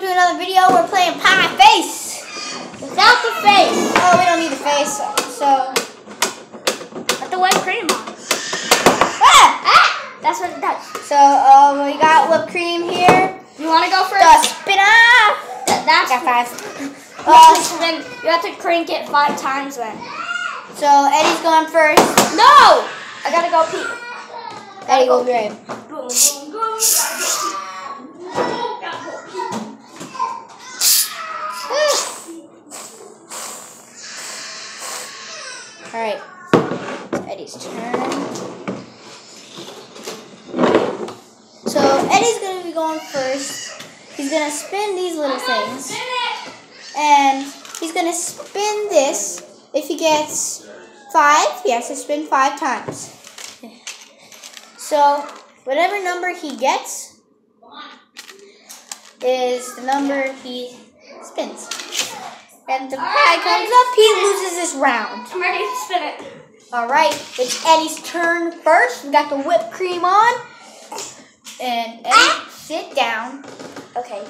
welcome to another video. We're playing Pie Face. Without the face. Oh, we don't need the face, so. Put the whipped cream on. Ah! Ah! That's what it does. So, uh, we got whipped cream here. You want to go The first? spinner. Th- that's Got five. You have, Uh, to spin, you have to crank it five times then. so, Eddie's going first. No! I gotta go pee. Eddie will be Alright. Eddie's turn. So, Eddie's going to be going first. He's going to spin these little things. And he's going to spin this. If he gets five, he has to spin five times. So, whatever number he gets is the number he spins. And the pie comes up, he loses this round. I'm ready to spin it. All right, it's Eddie's turn first. We got the whipped cream on. And Eddie, sit down. Okay.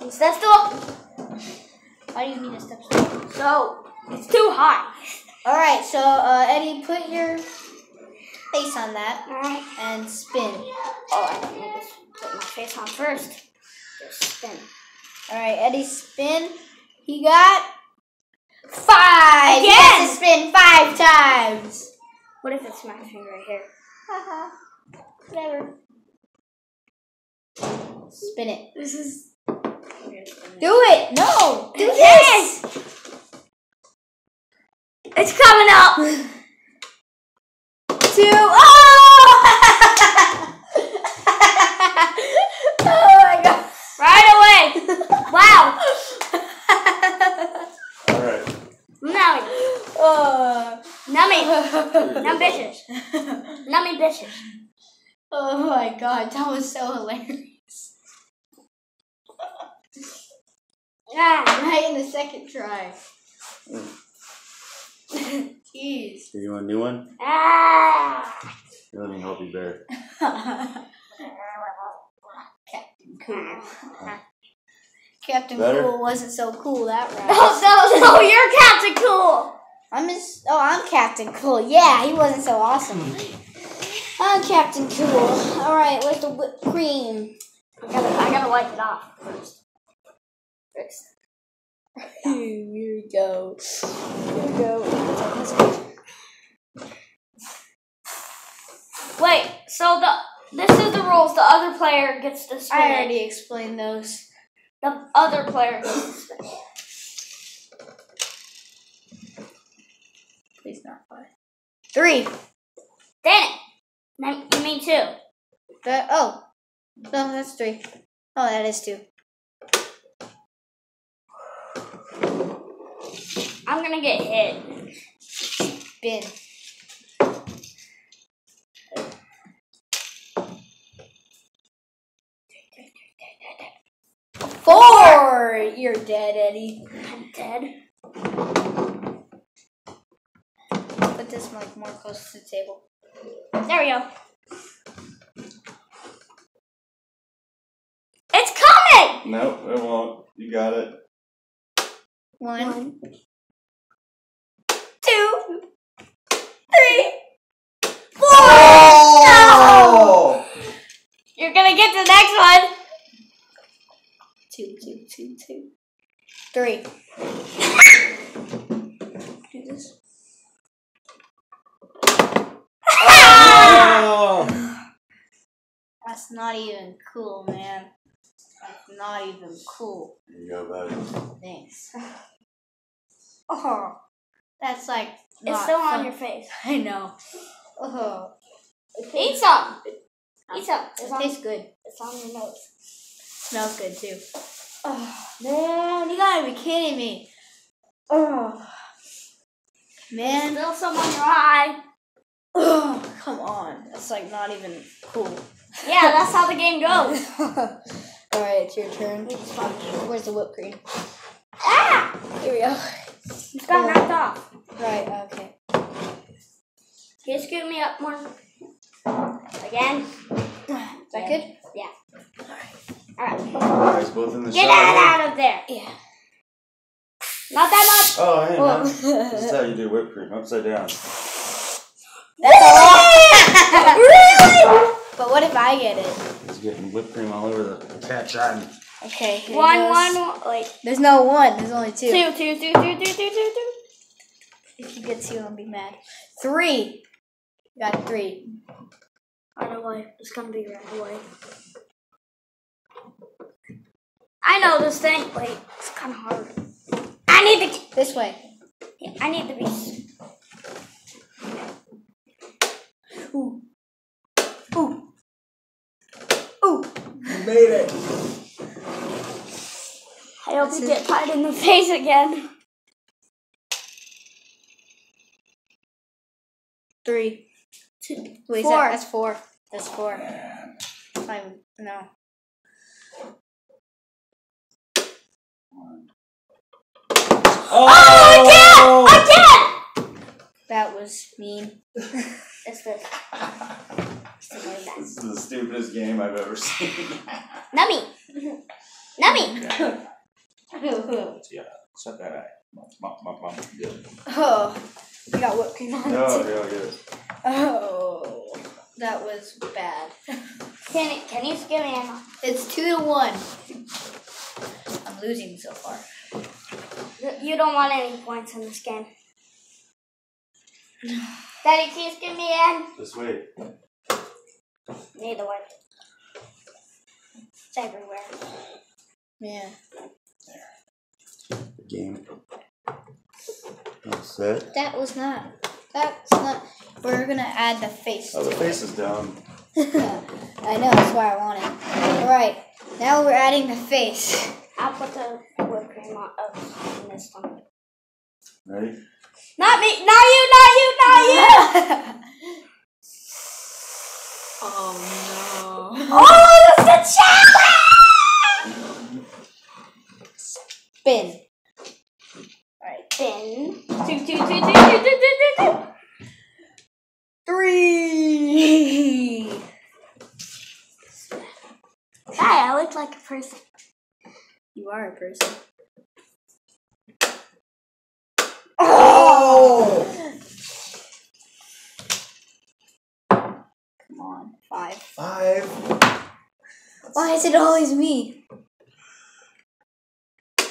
Um, Step stool. Why do you need a step stool? So, it's too high. All right, so uh, Eddie, put your face on that Alright. and spin. Oh, I don't need to put my face on first. Just spin. All right, Eddie, spin. He got five. Again. has to spin five times. What if it's my finger right here? Haha. Whatever. Spin it. This is. Do it. No. Do Yes. this. It's coming up. Two. Oh! oh my god. Right away. Wow. All right. Nummy. oh. Nummy. Num bitches. Nummy bitches. oh my god, that was so hilarious. Ah. Right in the second try. Jeez. So you want a new one? Ah. Let me help you bear. Captain Cool. Captain Better? Cool wasn't so cool that round. No, no, no, you're Captain Cool. I'm just. Oh, I'm Captain Cool. Yeah, he wasn't so awesome. I'm Captain Cool. All right, where's the whipped cream? I gotta, I gotta wipe it off first. First. Here we go. Here we go. Wait, so the this is the rules. The other player gets to spin I it. already explained those. The other player gets to spin Please not five. Three. Damn it! You mean two? The, oh. No, that's three. Oh, that is two. I'm gonna get hit. Bin. Four! You're dead, Eddie. I'm dead. Put this like more close to the table. There we go. It's coming! No, it won't. You got it. One, Two. three, four! Oh! You're gonna get the next one. Two, two, two, two. Three. Do this. Oh! That's not even cool, man. That's not even cool. Here you go, buddy. Thanks. Oh, that's like It's not still on your face. I know. Oh, Eat some. Eat some. It's it on, tastes good. it's on your nose. Smells good too. Oh man, you gotta be kidding me. Oh man. Still some on your eye. Oh, come on. That's like not even cool. Yeah, that's how the game goes. All right, it's your turn. Where's the whipped cream? Ah! Here we go. It's got knocked off. Right. Okay. Can you scoot me up more? Again? Is that good? Yeah. All right. Alright. Both in the Get shower. that out of there. Yeah. Not that much! Oh, hey, man. That's This is how you do whipped cream, upside down. A lot. really? But what if I get it? He's getting whipped cream all over the catch on. Okay. here One, goes. one, one. Wait. There's no one. There's only two. Two, two, two, two, two, two, two, two. If you get two, I'll be mad. Three. Got three. Right away. It's gonna be right away. I know this thing. Wait, it's kind of hard. I need to. This way. Yeah, I need to be. Ooh. Ooh. Ooh. You made it. I hope you get pied in the face again. Three. Two. Wait, Four. that, that's four. That's four. Five. No. Oh! I can't. That was mean. It's this. Is the stupidest game I've ever seen. Nummy. Nummy. yeah, shut that eye. Mom, mom, mom. Oh. You got whipped cream on No, it. yeah, good. Oh. That was bad. Can it, can you me a It's two to one. I'm losing so far. You don't want any points in this game. Daddy, can you just give me an? Just wait. Neither way. It's everywhere. Yeah. The game. That's it. That was not. That's not. We're gonna add the face. Oh, the face is down. I know, that's why I want it. Alright, now we're adding the face. I'll put the whipped cream on, oh, on this one. Ready? Not me. Not you. Not you. Not you. oh no. Oh, it's a challenge. Spin. Alright, spin. Three. Hi, I look like a person. You are a person. Five. Five. Why is it always me?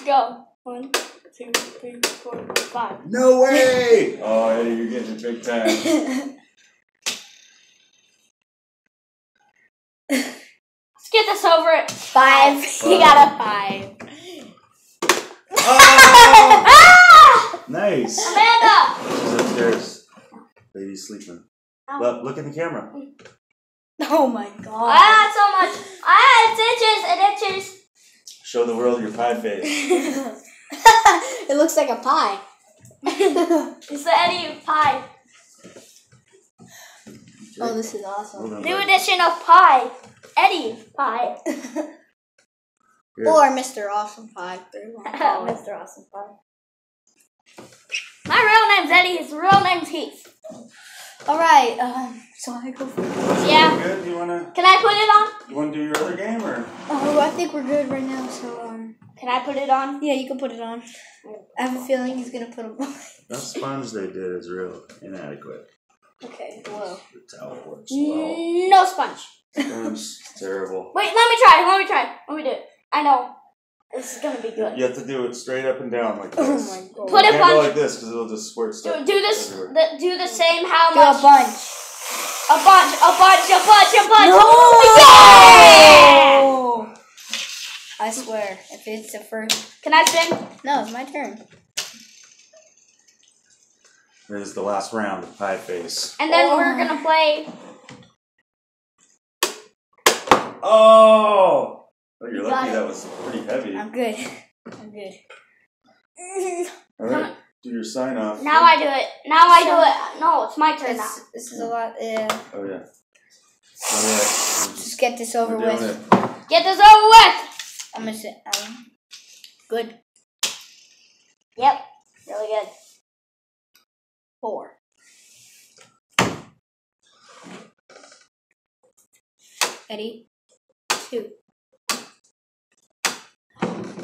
Go. One, two, three, four, five. No way! oh, Eddie, you're getting it big time. Let's get this over it. Five. You got a five. Oh! Nice. Amanda! She's upstairs. Baby's sleeping. Ow. Look, look at the camera. Oh my god. I had so much. I had stitches and itches. Show the world your pie face. it looks like a pie. It's the Eddie pie. oh, this is awesome. New edition of pie. Eddie pie. Here. Or Mr. Awesome Pie. whatever you wanna call it. Mr. Awesome pie. My real name's Eddie. His real name's Heath. Alright, um, so I go first. Yeah. You good? You wanna Can I put it on? you wanna do your other game or? Oh, I think we're good right now, so, um, Can I put it on? yeah, you can put it on. I have a feeling he's gonna put them on. That sponge they did is real inadequate. okay, whoa. The towel works well. No sponge. Sponge terrible. Wait, let me try. Let me try. Let me do it. I know. This is gonna be good. You have to do it straight up and down like oh this. Oh my god. Put You a can't go like this because it'll just squirt stuff. Do, do this. The, do the same. How Do much? a bunch. A bunch. A bunch. A bunch. A bunch. No! Oh yeah! I swear, if it's the first. Can I spin? No, it's my turn. It is the last round of pie face. And then Oh. we're gonna play. Oh! Oh, you're You lucky that was pretty heavy. I'm good. I'm good. All right, do your sign off. Now I do it. Now I do it. No, it's my turn now. This, this is a lot. Yeah. Oh yeah. All right. Just get this over We're doing with. it. Get this over with. I'm gonna sit. Um, good. Yep. Really good. Four. Eddie. Two.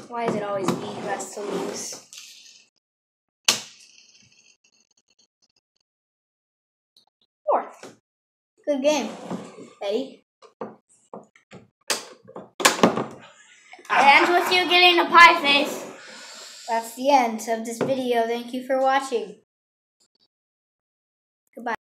Why is it always me who has to lose? Four. Good game, Eddie. It ends with you getting a pie face. That's the end of this video. Thank you for watching.